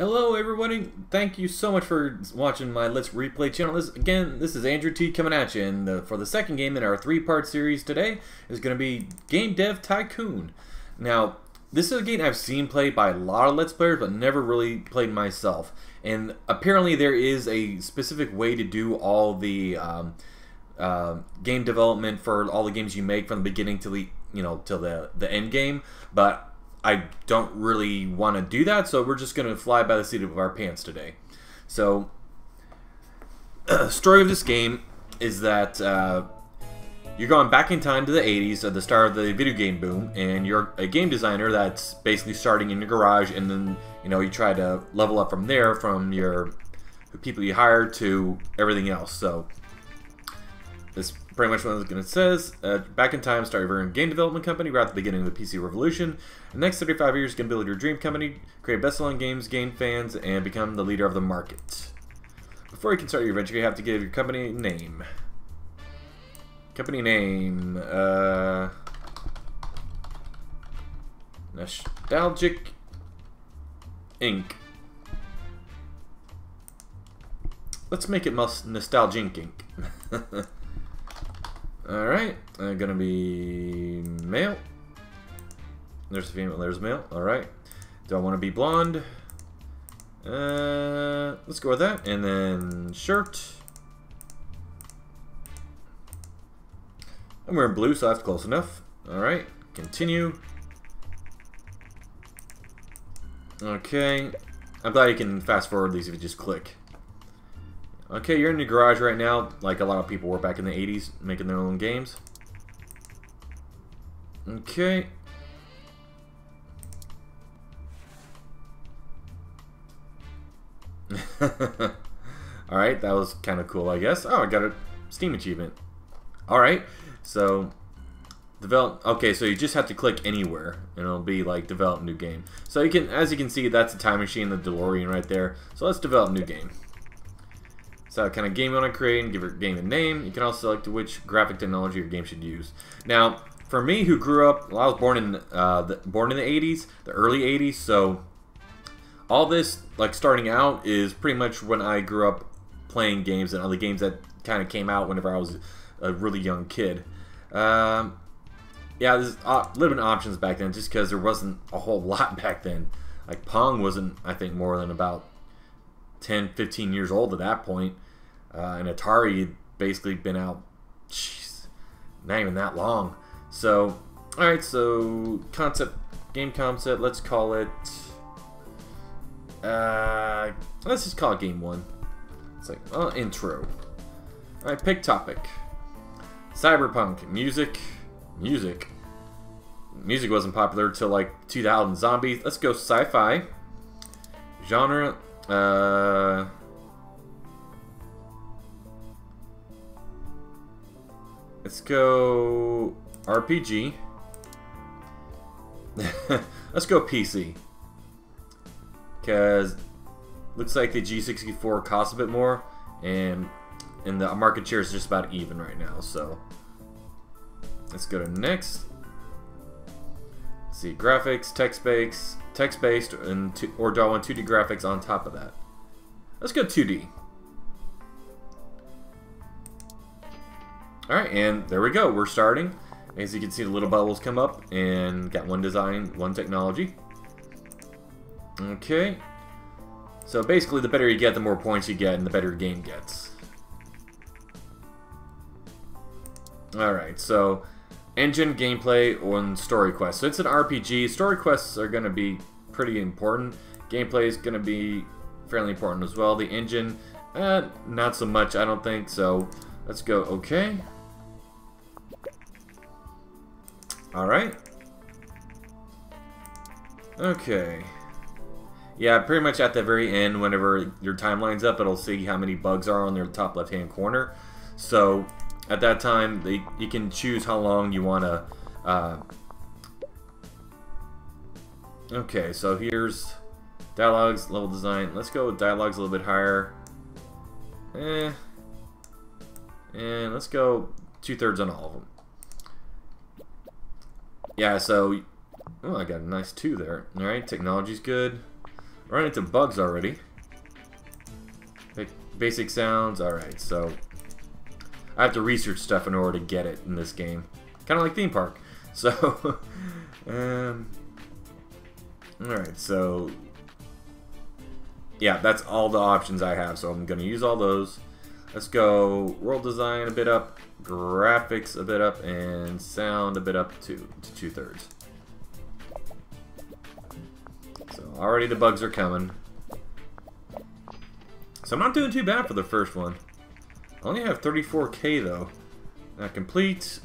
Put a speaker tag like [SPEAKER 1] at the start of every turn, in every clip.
[SPEAKER 1] Hello everybody, thank you so much for watching my Let's Replay channel. This, again, this is Andrew T coming at you, and uh, for the second game in our three-part series today is going to be Game Dev Tycoon. Now, this is a game I've seen played by a lot of Let's Players, but never really played myself. And apparently there is a specific way to do all the um, uh, game development for all the games you make from the beginning to the, you know, till the, the end game, but I don't really want to do that, so we're just going to fly by the seat of our pants today. So, story of this game is that uh, you're going back in time to the 80s at the start of the video game boom, and you're a game designer that's basically starting in your garage, and then you know you try to level up from there from your people you hire to everything else. So this pretty much what it says. Uh, back in time, start your own game development company right at the beginning of the PC revolution. The next 35 years, you can build your dream company, create best-selling games, gain fans, and become the leader of the market. Before you can start your venture, you have to give your company name. Company name, uh... Nostalgic Inc. Let's make it most Nostalgic Inc. Alright, uh, gonna be male. There's a female, there's a male. Alright. Do I want to be blonde? Uh, let's go with that. And then shirt. I'm wearing blue, so that's close enough. Alright, continue. Okay. I'm glad you can fast forward these if you just click. Okay, you're in your garage right now, like a lot of people were back in the 80s, making their own games. Okay. Alright, that was kind of cool, I guess. Oh, I got a Steam achievement. Alright, so develop okay so you just have to click anywhere and it'll be like develop new game so you can as you can see that's a time machine the DeLorean right there so let's develop new game so kind of game you want to create and give your game a name. You can also select which graphic technology your game should use. Now, for me who grew up, well, I was born in uh, the, born in the 80s, the early 80s, so all this, like starting out, is pretty much when I grew up playing games and other games that kind of came out whenever I was a really young kid. Um, yeah, there's a little bit of options back then just because there wasn't a whole lot back then. Like Pong wasn't, I think, more than about 10, 15 years old at that point. Uh, and Atari had basically been out, not even that long. So, alright, so concept, game concept, let's call it, uh, let's just call it game one. It's like, uh, intro. Alright, pick topic. Cyberpunk, music, music. Music wasn't popular until like 2000. Zombies, let's go sci-fi. Genre, uh, let's go RPG. let's go PC. Because looks like the G64 costs a bit more, and and the market share is just about even right now. So let's go to next. Let's see graphics, text-based, text-based, and two, or do I want 2D graphics on top of that? Let's go 2D. Alright, and there we go. We're starting. As you can see, the little bubbles come up, and got one design, one technology. Okay. So basically, the better you get, the more points you get, and the better your game gets. Alright, so engine, gameplay, and story quests. So it's an RPG. Story quests are going to be pretty important. Gameplay is going to be fairly important as well. The engine, eh, not so much, I don't think. So let's go okay. Alright. Okay. Yeah, pretty much at the very end, whenever your timeline's up, it'll see how many bugs are on the top left-hand corner. So at that time, they, you can choose how long you want to... Uh... okay, so here's dialogues, level design. Let's go with dialogues a little bit higher. Eh. And let's go two-thirds on all of them. Yeah, so... Oh, I got a nice two there. Alright, technology's good. Run into bugs already. Basic sounds, alright, so... I have to research stuff in order to get it in this game. Kind of like Theme Park. So, um... Alright, so... Yeah, that's all the options I have, so I'm going to use all those. Let's go world design a bit up, graphics a bit up, and sound a bit up to, to two-thirds. So already the bugs are coming. So I'm not doing too bad for the first one. I only have 34k though. Not complete.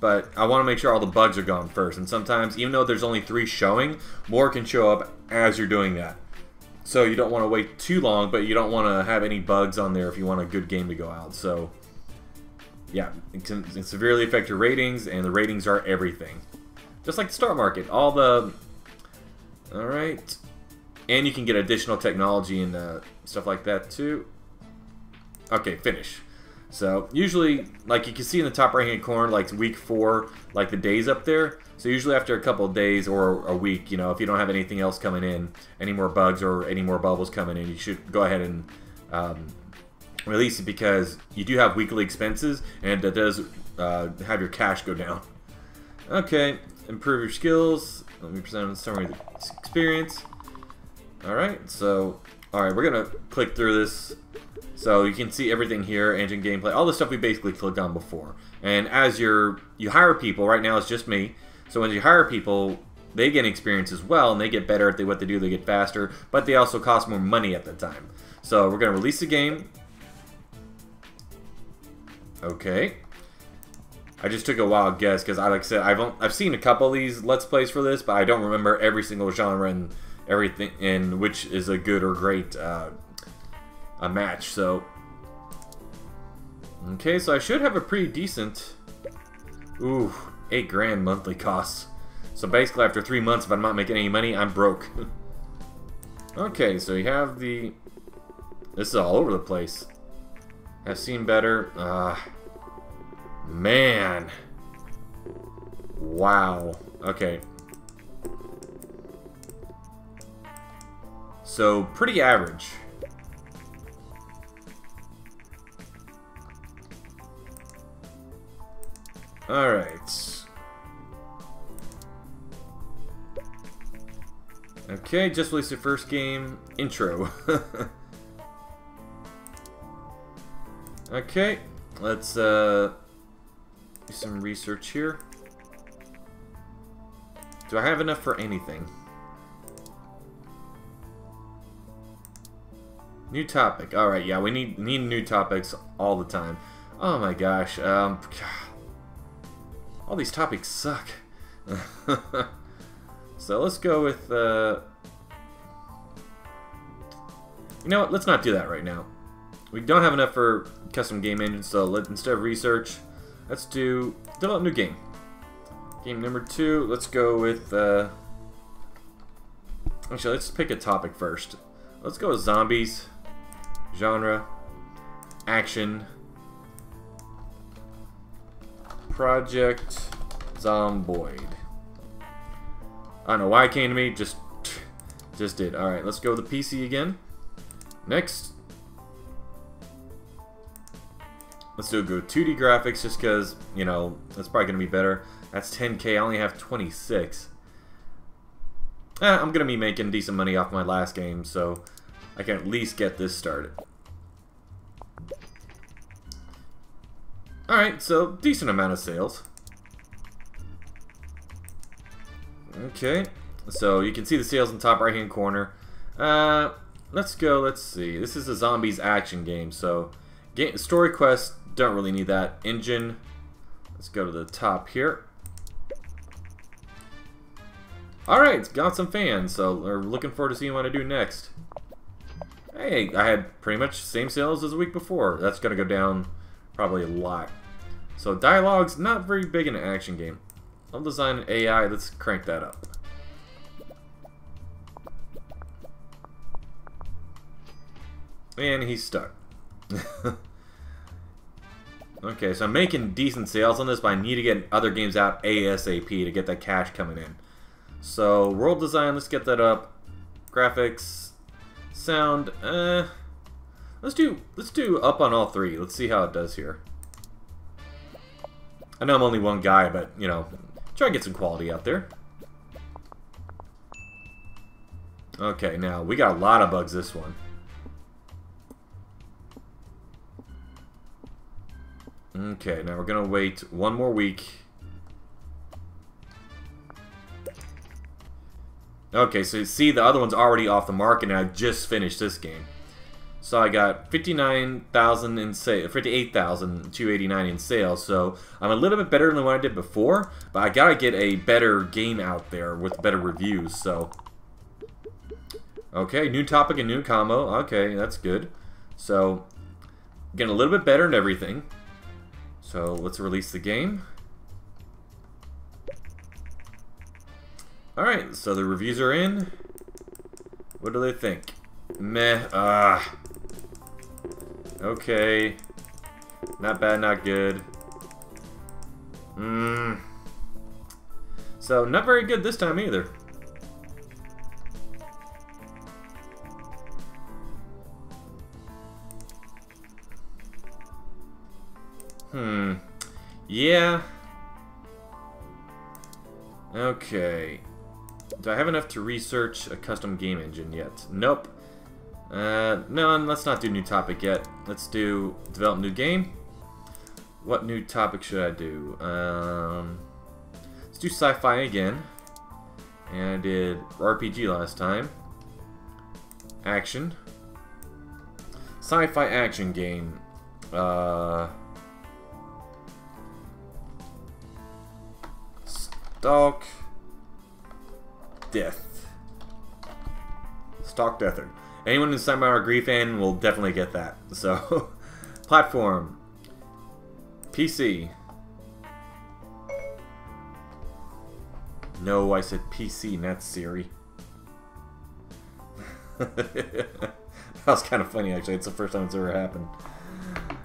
[SPEAKER 1] But I want to make sure all the bugs are gone first. And sometimes, even though there's only three showing, more can show up as you're doing that. So you don't want to wait too long, but you don't want to have any bugs on there if you want a good game to go out. So, yeah, it can, it severely affect your ratings, and the ratings are everything. Just like the Star Market. All the... Alright. And you can get additional technology and uh, stuff like that too. Okay, finish. So usually, like you can see in the top right hand corner, like week four, like the days up there. So usually after a couple of days or a week, you know, if you don't have anything else coming in, any more bugs or any more bubbles coming in, you should go ahead and um, release it because you do have weekly expenses and it does uh, have your cash go down. Okay, improve your skills. Let me present a summary experience. Alright, so, alright, we're going to click through this. So you can see everything here, engine gameplay, all the stuff we basically clicked on before. And as you're, you hire people, right now it's just me. So when you hire people, they get experience as well, and they get better at what they do, they get faster, but they also cost more money at the time. So we're going to release the game. Okay. I just took a wild guess because I like I said I've I've seen a couple of these let's plays for this, but I don't remember every single genre and everything in which is a good or great uh, a match. So okay, so I should have a pretty decent. Ooh, eight grand monthly costs. So basically, after three months, if I'm not making any money, I'm broke. okay, so you have the. This is all over the place. I've seen better. Uh, man. Wow. Okay. So, pretty average. Alright. Okay, just released your first game. Intro. okay, let's uh, do some research here. Do I have enough for anything? New topic. All right, yeah, we need need new topics all the time. Oh my gosh. Um, all these topics suck. so let's go with. Uh, you know what? Let's not do that right now. We don't have enough for custom game engine, so let instead of research, let's do develop new game. Game number two. Let's go with. Uh, actually, let's pick a topic first. Let's go with zombies genre, action, Project Zomboid. I don't know why it came to me, just just did. Alright, let's go to the PC again. Next. Let's do a good 2D graphics just because, you know, that's probably going to be better. That's 10k, I only have 26. Eh, I'm going to be making decent money off my last game, so I can at least get this started. Alright, so decent amount of sales. Okay, so you can see the sales in the top right hand corner. Uh, let's go, let's see. This is a zombies action game, so game, story quest, don't really need that. Engine, let's go to the top here. Alright, got some fans, so we're looking forward to seeing what I do next. Hey, I had pretty much same sales as the week before. That's going to go down probably a lot. So dialogue's not very big in an action game. I'll design AI, let's crank that up. And he's stuck. okay, so I'm making decent sales on this, but I need to get other games out ASAP to get that cash coming in. So world design, let's get that up. Graphics, sound, uh, let's do let's do up on all three. Let's see how it does here. I know I'm only one guy, but you know, try and get some quality out there. Okay, now we got a lot of bugs this one. Okay, now we're gonna wait one more week. Okay, so you see the other one's already off the market and I just finished this game. So I got 59,000 in sale, 58,289 in sales. So I'm a little bit better than what I did before, but I gotta get a better game out there with better reviews. So okay, new topic and new combo. Okay, that's good. So getting a little bit better in everything. So let's release the game. Alright, so the reviews are in. What do they think? Meh, ah. Okay. Not bad, not good. Mmm. So, not very good this time either. Hmm. Yeah. Okay. Do I have enough to research a custom game engine yet? Nope. Uh, no, let's not do new topic yet. Let's do develop new game. What new topic should I do? Um, let's do sci-fi again. And I did RPG last time. Action. Sci-fi action game. Uh, Stalk. Death. Stalk Deather. Anyone in Semi Grief fan will definitely get that. So, platform. PC. No, I said PC, not Siri. that was kind of funny, actually. It's the first time it's ever happened.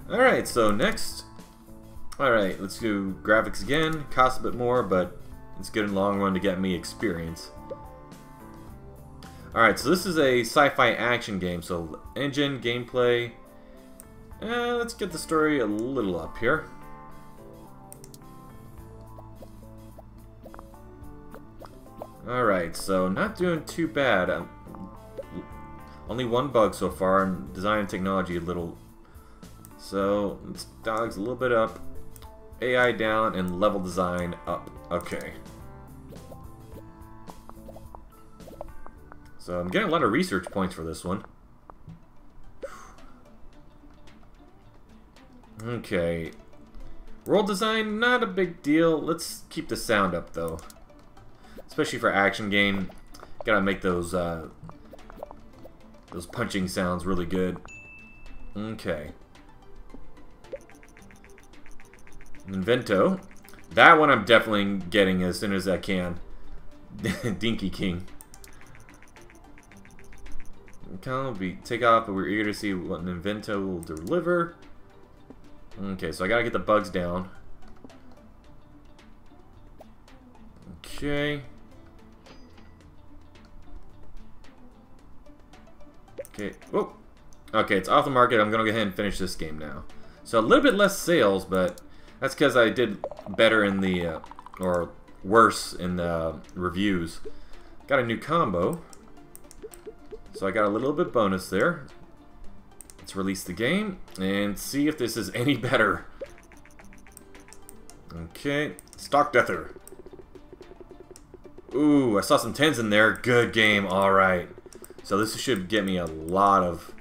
[SPEAKER 1] Alright, so next. Alright, let's do graphics again. Costs a bit more, but it's good in the long run to get me experience. Alright, so this is a sci-fi action game, so engine, gameplay... Eh, let's get the story a little up here. Alright, so not doing too bad. Um, only one bug so far, and design and technology a little... So, dogs a little bit up. AI down, and level design up. Okay. So I'm getting a lot of research points for this one. Okay. World design, not a big deal. Let's keep the sound up, though. Especially for action game. Gotta make those, uh, those punching sounds really good. Okay. Ninvento. That one I'm definitely getting as soon as I can. Dinky King. Account will be take off, but we're eager to see what an Ninvento will deliver. Okay, so I gotta get the bugs down. Okay. Okay. Oh. Okay, it's off the market. I'm gonna go ahead and finish this game now. So a little bit less sales, but that's because I did better in the, uh, or worse in the reviews. Got a new combo. So I got a little bit bonus there. Let's release the game and see if this is any better. Okay, Stock Deather. Ooh, I saw some 10s in there. Good game, alright. So this should get me a lot of...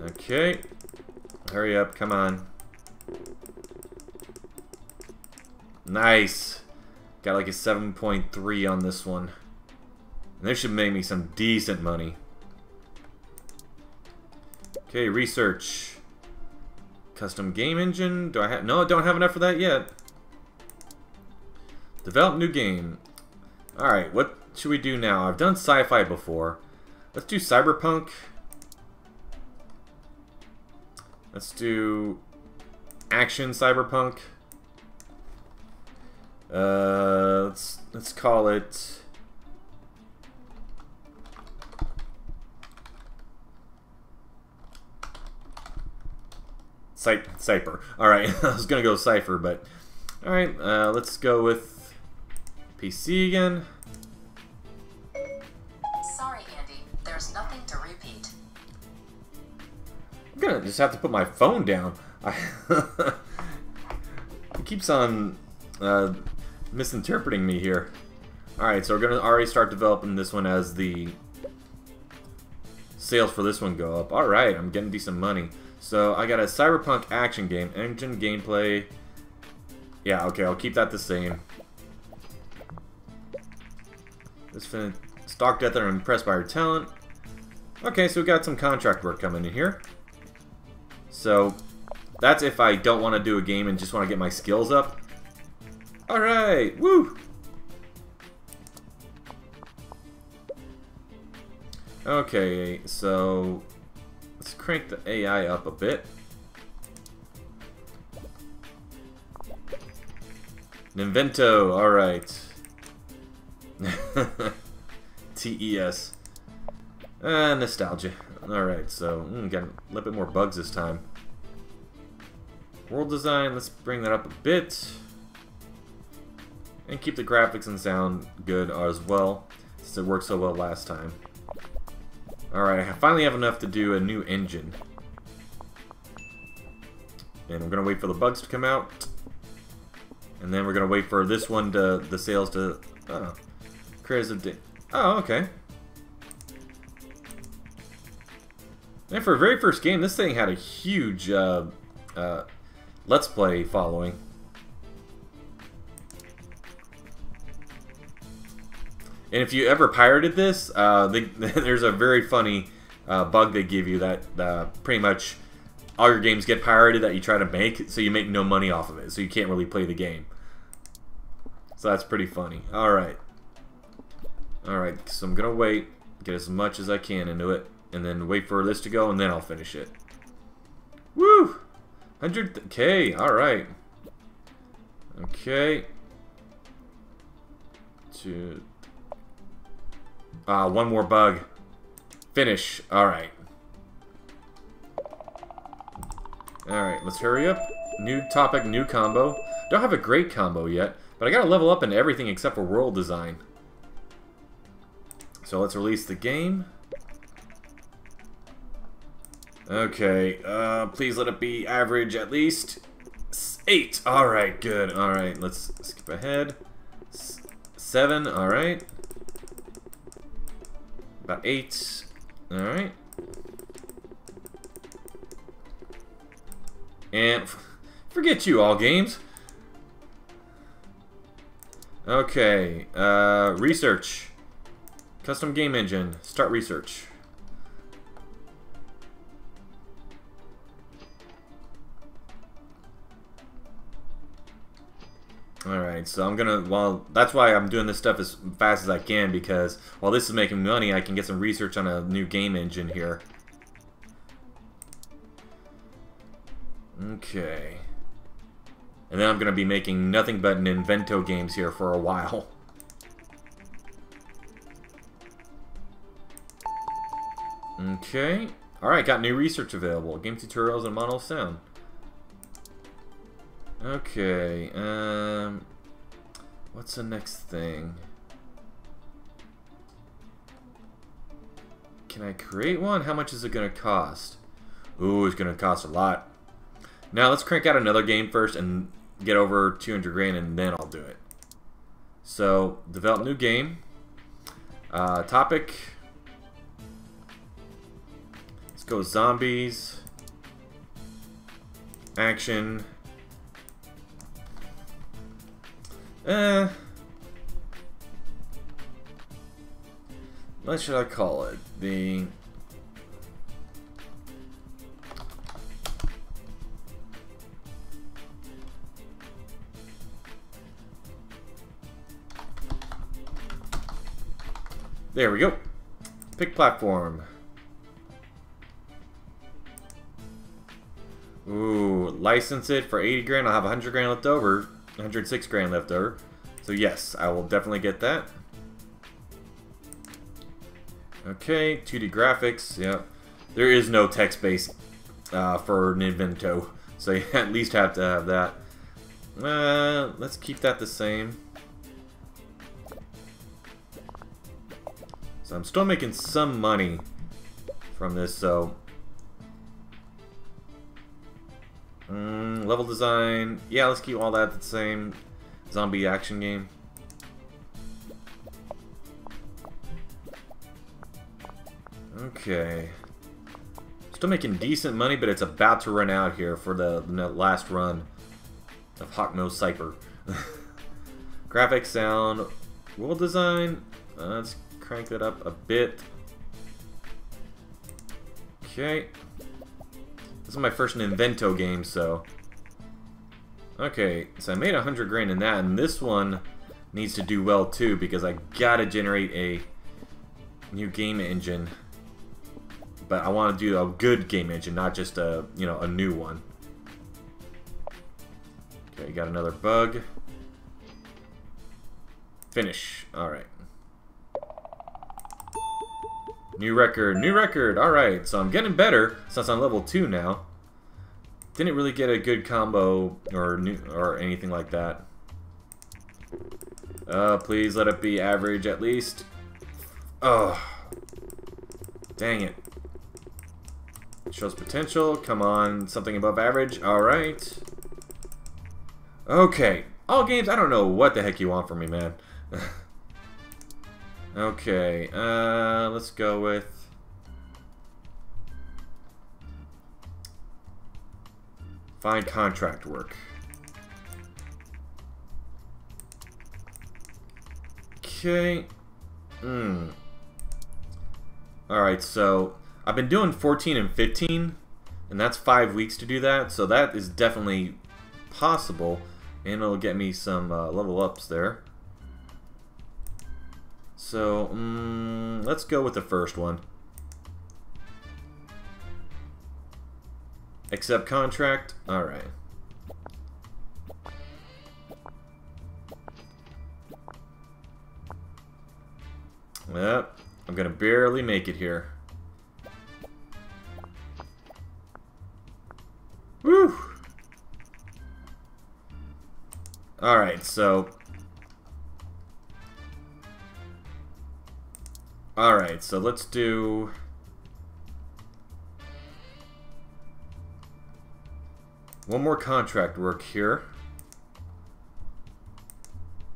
[SPEAKER 1] Okay. Hurry up, come on. Nice. Got like a 7.3 on this one. And this should make me some decent money. Okay, research. Custom game engine. Do I have... No, I don't have enough for that yet. Develop new game. Alright, what should we do now? I've done sci-fi before. Let's do cyberpunk. Let's do action cyberpunk. Uh, let's let's call it. Cy Cypher. All right, I was gonna go Cypher, but all right. Uh, let's go with PC again.
[SPEAKER 2] Sorry, Andy. There's nothing to repeat.
[SPEAKER 1] I'm gonna just have to put my phone down. I it keeps on uh, misinterpreting me here. Alright, so we're gonna already start developing this one as the sales for this one go up. Alright, I'm getting decent money. So I got a cyberpunk action game, engine gameplay. Yeah, okay, I'll keep that the same. This fin stock death I'm impressed by her talent. Okay, so we got some contract work coming in here. So that's if I don't want to do a game and just want to get my skills up. Alright, woo! Okay, so crank the AI up a bit. Ninvento, alright. TES. Uh, nostalgia. Alright, so mm, got a little bit more bugs this time. World design, let's bring that up a bit. And keep the graphics and sound good as well, since it worked so well last time. Alright, I finally have enough to do a new engine. And we're going to wait for the bugs to come out. And then we're going to wait for this one to, the sales to, oh, create a, oh, okay. And for a very first game, this thing had a huge uh, uh, Let's Play following. And if you ever pirated this, uh, there's a very funny uh, bug they give you that uh, pretty much all your games get pirated that you try to make, so you make no money off of it, so you can't really play the game. So that's pretty funny. Alright. Alright, so I'm going to wait, get as much as I can into it, and then wait for this to go, and then I'll finish it. Woo! 100k, alright. Okay. Two. Uh, one more bug. Finish. Alright. Alright, let's hurry up. New topic, new combo. Don't have a great combo yet, but I gotta level up in everything except for world design. So let's release the game. Okay, uh, please let it be average at least. Eight. Alright, good. Alright, let's skip ahead. S seven, alright. About eight. Alright. And forget you all games. Okay, uh, research. Custom game engine. Start research. Alright, so I'm gonna, well, that's why I'm doing this stuff as fast as I can, because while this is making money, I can get some research on a new game engine here. Okay. And then I'm gonna be making nothing but Ninvento games here for a while. Okay. Alright, got new research available. Game tutorials and mono sound. Okay, um... What's the next thing? Can I create one? How much is it going to cost? Ooh, it's going to cost a lot. Now, let's crank out another game first and get over 200 grand, and then I'll do it. So, develop new game. Uh, topic. Let's go zombies. Action. Eh. What should I call it? The... There we go. Pick platform. Ooh, license it for 80 grand. I'll have 100 grand left over. 106 grand left over. So yes, I will definitely get that. Okay, 2D graphics, yeah. There is no text base uh, for Ninvento, so you at least have to have that. Uh, let's keep that the same. So I'm still making some money from this, so... Mm, level design, yeah, let's keep all that the same. Zombie action game. Okay. Still making decent money, but it's about to run out here for the, the last run of Hawk Nose Cypher. Graphics, sound, world design. Uh, let's crank that up a bit. Okay. This is my first Ninvento game, so... Okay, so I made a hundred grand in that, and this one needs to do well too, because I gotta generate a new game engine but I want to do a good game engine, not just a, you know, a new one. Okay, got another bug. Finish. Alright. New record, new record, alright. So I'm getting better since I'm level 2 now. Didn't really get a good combo or new or anything like that. Uh, please let it be average at least. Oh. Dang it. Shows potential. Come on, something above average. Alright. Okay. All games, I don't know what the heck you want from me, man. okay, uh, let's go with... Find contract work. Okay. Hmm. Alright, so I've been doing 14 and 15, and that's five weeks to do that, so that is definitely possible, and it'll get me some uh, level ups there. So, um, let's go with the first one. Accept contract? Alright. Yep, I'm gonna barely make it here. Woo! Alright, so... Alright, so let's do... One more contract work here.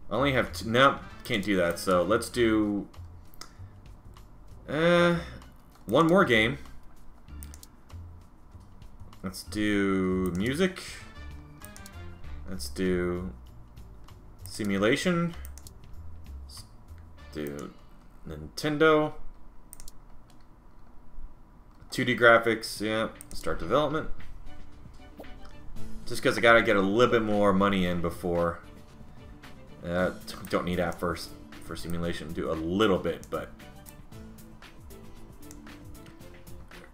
[SPEAKER 1] I only have two... No, can't do that, so let's do... Uh, one more game. Let's do music. Let's do simulation. Let's do Nintendo. 2D graphics, yeah. Start development. Just because I gotta get a little bit more money in before. Uh, don't need that first for simulation. Do a little bit, but.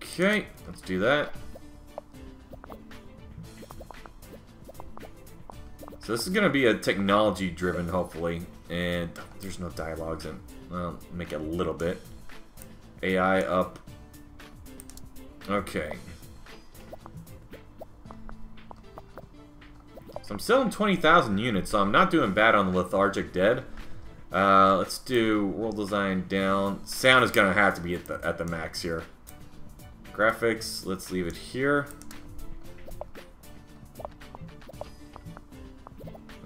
[SPEAKER 1] Okay, let's do that. So this is to be a technology-driven, hopefully. And there's no dialogues in. Well, make it a little bit. AI up. Okay. So I'm selling 20,000 units, so I'm not doing bad on the Lethargic Dead. Uh, let's do world design down. Sound is going to have to be at the, at the max here. Graphics, let's leave it here.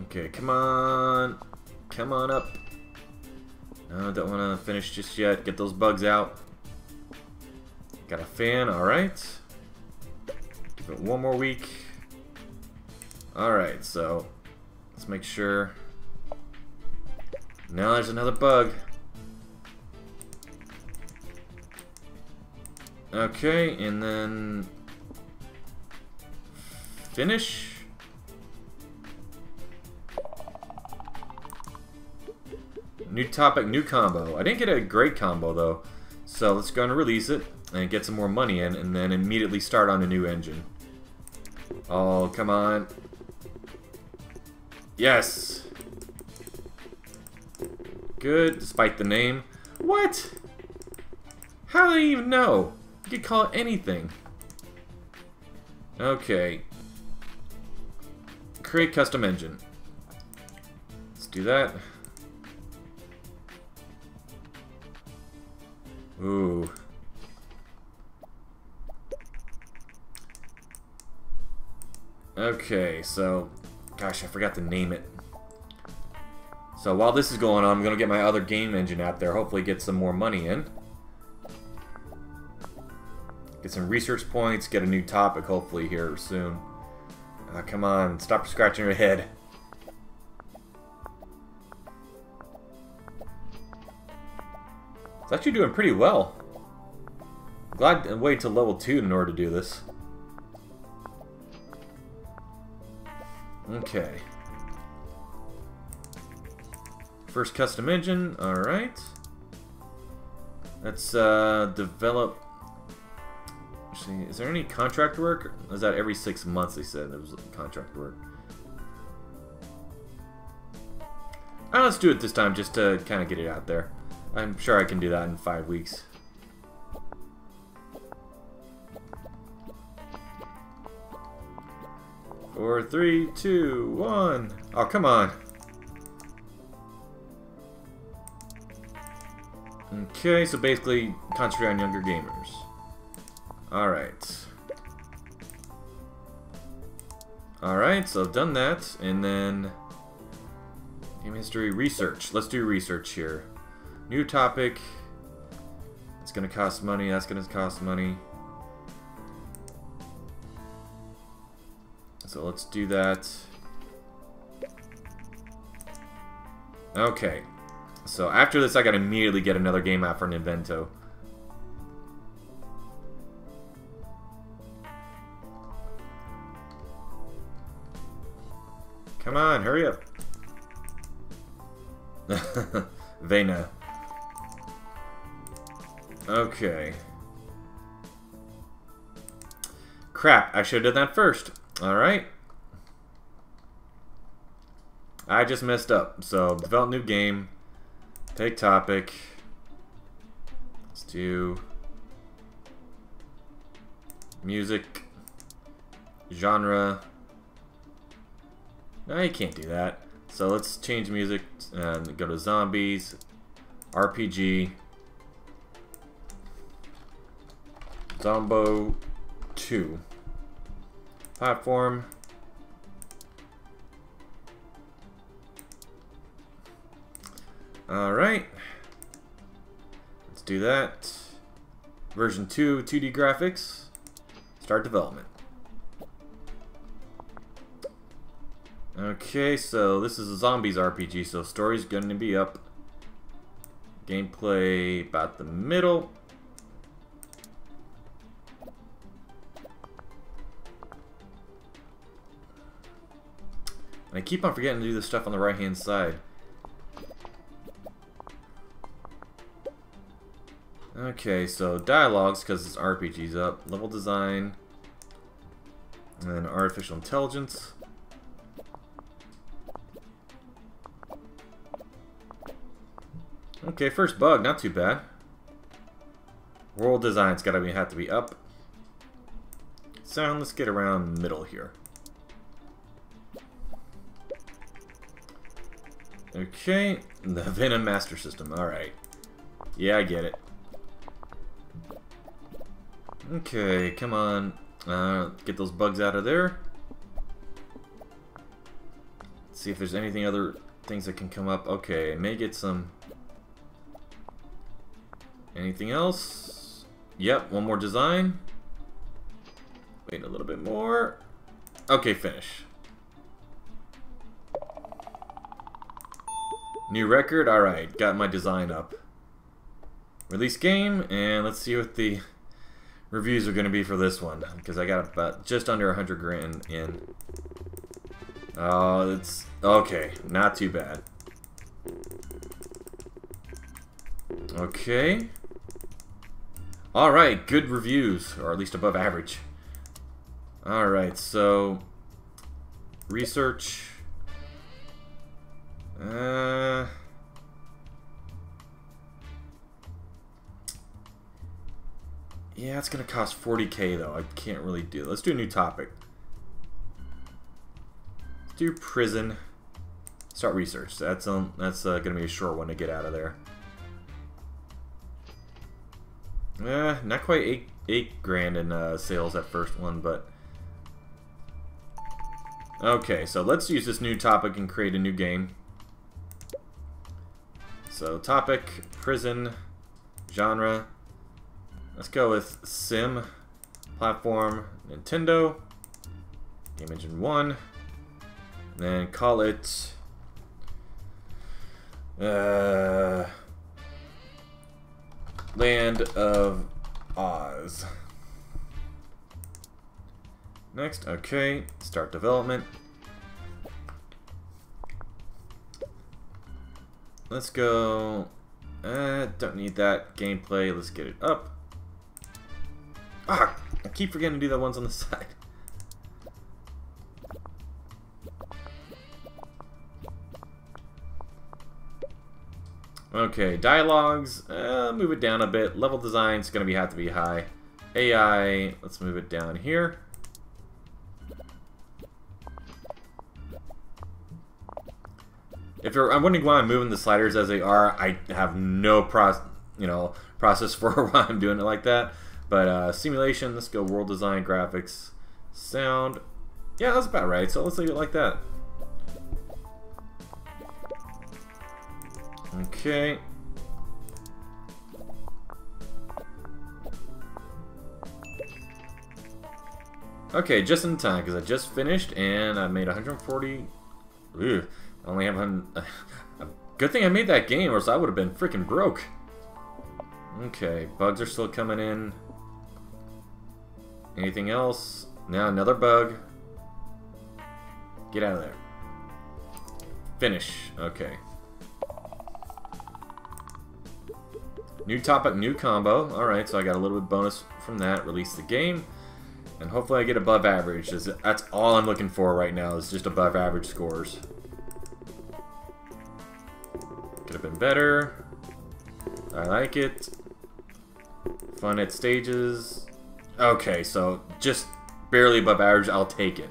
[SPEAKER 1] Okay, come on. Come on up. No, don't want to finish just yet. Get those bugs out. Got a fan, alright. Give it one more week. Alright, so let's make sure. Now there's another bug. Okay, and then finish. New topic, new combo. I didn't get a great combo though. So let's go and release it and get some more money in and then immediately start on a new engine. Oh, come on. Yes. good, despite the name. What? How do they even know? You could call it anything. Okay. Create custom engine. Let's do that. Ooh. Okay, so... Gosh, I forgot to name it. So while this is going on, I'm going to get my other game engine out there. Hopefully get some more money in. Get some research points, get a new topic hopefully here soon. Ah, come on, stop scratching your head. It's actually doing pretty well. Glad I waited till level 2 in order to do this. Okay. First custom engine, alright. Let's uh, develop... Actually, is there any contract work? Is that every six months they said there was contract work? Uh, let's do it this time just to kind of get it out there. I'm sure I can do that in five weeks. Four, three, two, one. Oh, come on. Okay, so basically concentrate on younger gamers. Alright. Alright, so I've done that, and then game history research. Let's do research here. New topic. It's gonna cost money, that's gonna cost money. So let's do that. Okay. So after this, I gotta immediately get another game out for Ninvento. Come on, hurry up. Vena. Okay. Crap, I should have done that first. Alright. I just messed up. So, develop new game. Take topic. Let's do music, genre. No, you can't do that. So let's change music and go to zombies, RPG, Zombo 2. Platform. Alright. Let's do that. Version 2, 2D graphics. Start development. Okay, so this is a zombies RPG, so story's going to be up. Gameplay about the middle. And I keep on forgetting to do the stuff on the right hand side. Okay, so dialogues, because it's RPG's up. Level design. And then artificial intelligence. Okay, first bug, not too bad. World design's gotta be have to be up. Sound, let's get around middle here. Okay, the Venom Master System, alright. Yeah, I get it. Okay, come on. Uh, get those bugs out of there. Let's see if there's anything other things that can come up. Okay, may get some... Anything else? Yep, one more design. Wait a little bit more. Okay, finish. New record? Alright, got my design up. Release game, and let's see what the reviews are going to be for this one. Because I got about just under 100 grand in. Oh, it's... Okay, not too bad. Okay. Alright, good reviews, or at least above average. Alright, so... Research... Uh, Yeah, it's gonna cost 40k though. I can't really do. Let's do a new topic. Let's do prison. Start research. That's um, that's uh, gonna be a short one to get out of there. Eh, not quite eight eight grand in uh, sales that first one, but okay. So let's use this new topic and create a new game. So topic prison genre. Let's go with sim platform Ninvento Game Engine One. And then call it uh, Land of Oz. Next, okay, start development. Let's go. Uh, don't need that gameplay. Let's get it up. Keep forgetting to do the ones on the side. Okay, dialogues, uh, move it down a bit. Level design's gonna be have to be high. AI, let's move it down here. If you're, I'm wondering why I'm moving the sliders as they are. I have no pro, you know, process for why I'm doing it like that. But uh, simulation, let's go world design, graphics, sound. Yeah, that's about right. So let's leave it like that. Okay. Okay, just in time, because I just finished, and I made 140... Ugh, I only have... One, good thing I made that game, or else I would have been freaking broke. Okay, bugs are still coming in. Anything else? Now another bug. Get out of there. Finish. Okay. New topic, new combo. Alright, so I got a little bit bonus from that. Release the game. And hopefully I get above average. That's all I'm looking for right now is just above average scores. Could have been better. I like it. Fun at stages. Okay, so just barely above average. I'll take it.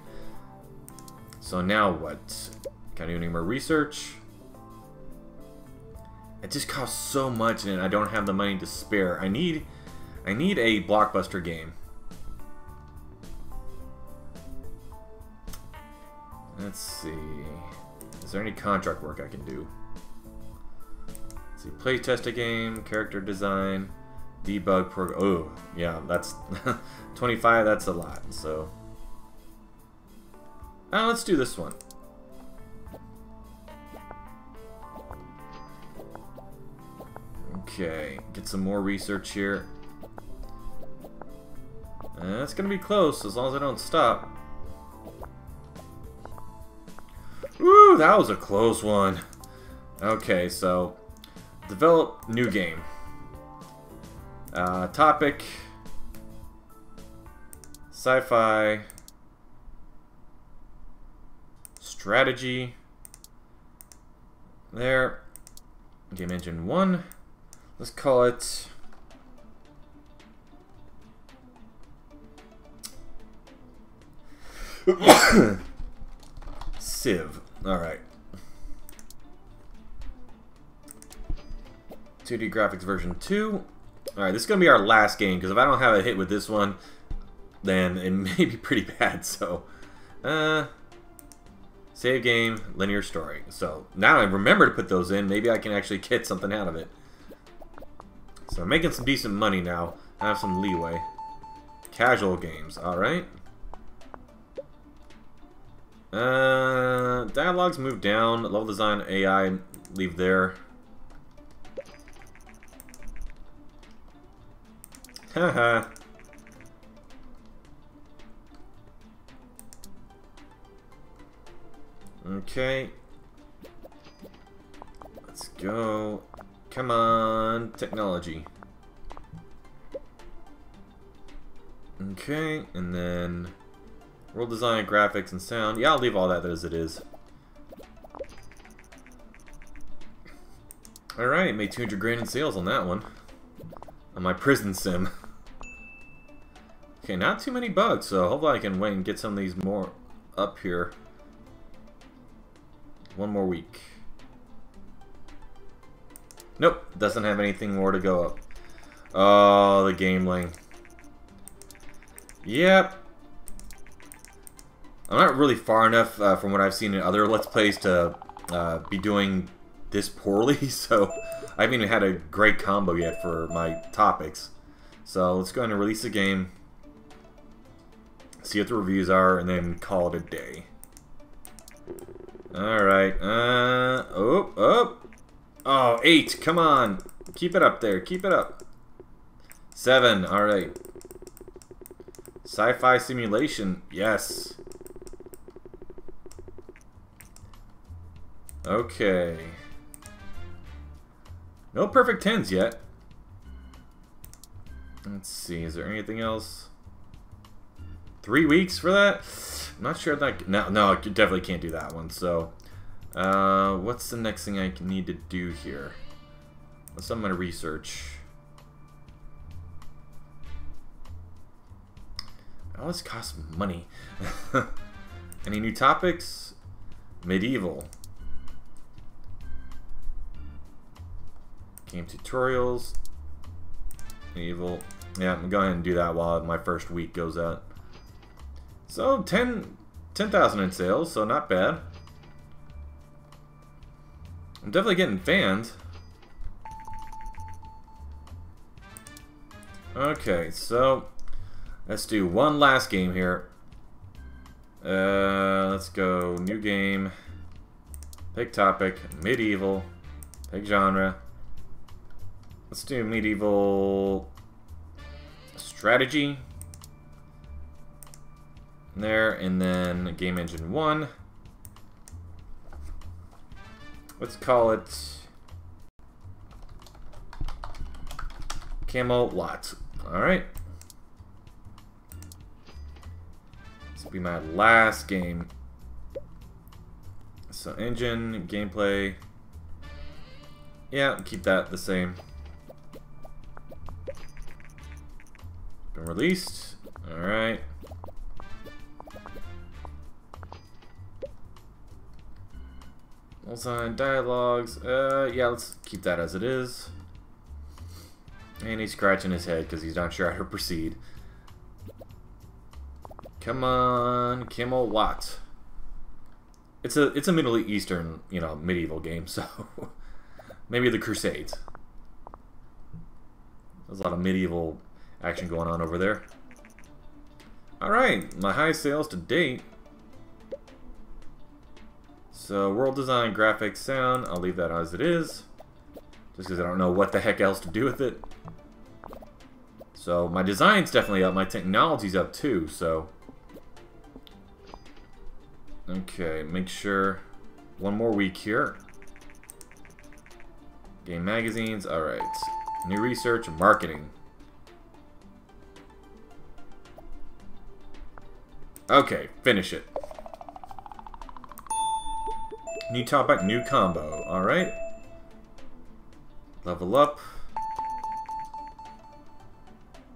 [SPEAKER 1] So now what? Can I do any more research? It just costs so much and I don't have the money to spare. I need I need a blockbuster game. Let's see. Is there any contract work I can do? Let's see, playtest a game, character design, debug program. Oh, yeah, that's 25. That's a lot. So, uh, let's do this one. Okay, get some more research here. That's gonna be close as long as I don't stop. Woo, that was a close one. Okay, so develop new game. Uh, topic sci-fi strategy. There. Game engine one. Let's call it Civ. Alright. 2D graphics version 2. Alright, this is going to be our last game, because if I don't have a hit with this one, then it may be pretty bad, so... Uh, save game, linear story. So, now I remember to put those in, maybe I can actually get something out of it. So I'm making some decent money now. I have some leeway. Casual games, alright. Uh, dialogues move down. Level design, AI, leave there. Haha. okay. Let's go. Come on, technology. Okay, and then World design, graphics, and sound. Yeah, I'll leave all that as it is. Alright, made 200 grand in sales on that one. On my prison sim. Okay, not too many bugs, so hopefully I can wait and get some of these more up here. One more week. Nope, doesn't have anything more to go up. Oh, the Gameling. Yep. I'm not really far enough uh, from what I've seen in other Let's Plays to uh, be doing this poorly, so I haven't even had a great combo yet for my topics. So let's go ahead and release the game, see what the reviews are, and then call it a day. Alright, uh, oh, oh, oh, eight, come on, keep it up there, keep it up. Seven, alright. Sci-fi simulation, yes. Okay. No perfect tens yet. Let's see, is there anything else? Three weeks for that? I'm not sure that... No, no, I definitely can't do that one, so... Uh, what's the next thing I need to do here? What's I'm going to research? All this costs money. Any new topics? Medieval. Game tutorials. Evil. Yeah, I'm going to go ahead and do that while my first week goes out. So, 10 10,000 in sales, so not bad. I'm definitely getting fans. Okay, so let's do one last game here. Uh, let's go new game. Pick topic, medieval. Pick genre. Let's do medieval strategy. There, and then game engine 1. Let's call it Camelot. Alright. This will be my last game. So engine, gameplay. Yeah, keep that the same. Been released. Alright. On dialogues. Uh, yeah, let's keep that as it is. And he's scratching his head because he's not sure how to proceed. Come on, Camelot. It's a it's a Middle Eastern, you know, medieval game, so maybe the Crusades. There's a lot of medieval action going on over there. Alright, my high sales to date. So, world design, graphics, sound, I'll leave that as it is. Just because I don't know what the heck else to do with it. So, my design's definitely up, my technology's up too, so... Okay, make sure... One more week here. Game magazines, alright. New research, marketing. Okay, finish it. New topic, new combo. Alright. Level up.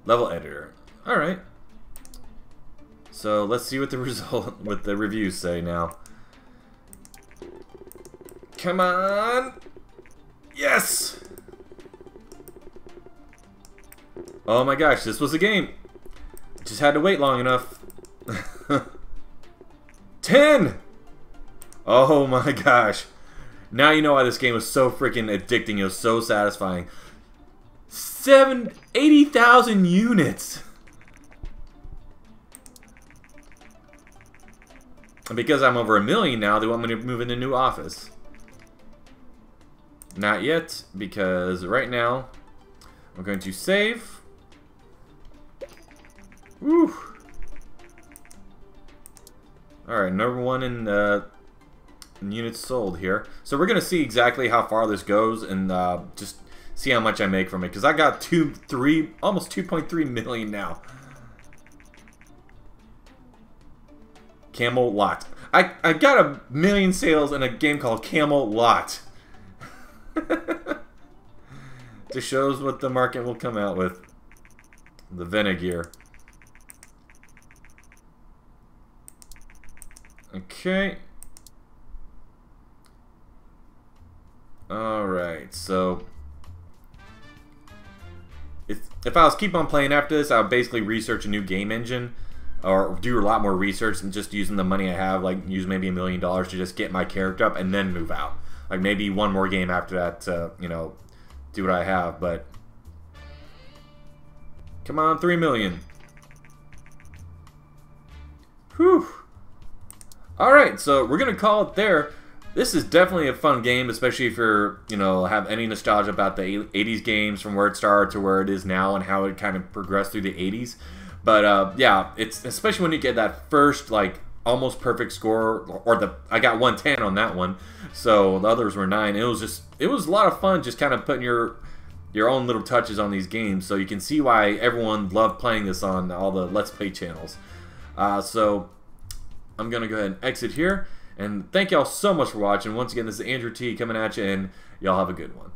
[SPEAKER 1] Level editor. Alright. So let's see what the result what the reviews say now. Come on! Yes! Oh my gosh, this was a game. Just had to wait long enough. 10! Oh my gosh. Now you know why this game was so freaking addicting. It was so satisfying. Seven, 80,000 units. And because I'm over a million now, they want me to move into a new office. Not yet, because right now, I'm going to save. Woo. Alright, number one in uh, units sold here. So we're going to see exactly how far this goes and uh, just see how much I make from it. Because I got two, three, almost 2.3 million now. Camelot. I, I got a million sales in a game called Camelot. just shows what the market will come out with. The Vena Gear. Okay, Alright, so if, if I was keep on playing after this, I would basically research a new game engine or do a lot more research than just using the money I have, like use maybe a million dollars to just get my character up and then move out. Like maybe one more game after that to, you know, do what I have, but come on, three million. Whew. Alright, so we're gonna call it there. This is definitely a fun game, especially if you're, you know, have any nostalgia about the 80s games from where it started to where it is now and how it kind of progressed through the 80s. But uh, yeah, it's especially when you get that first like almost perfect score, or the I got 110 on that one, so the others were nine. It was just it was a lot of fun, just kind of putting your your own little touches on these games. So you can see why everyone loved playing this on all the Let's Play channels. Uh, so I'm gonna go ahead and exit here. And thank y'all so much for watching. Once again, this is Andrew T coming at you, and y'all have a good one.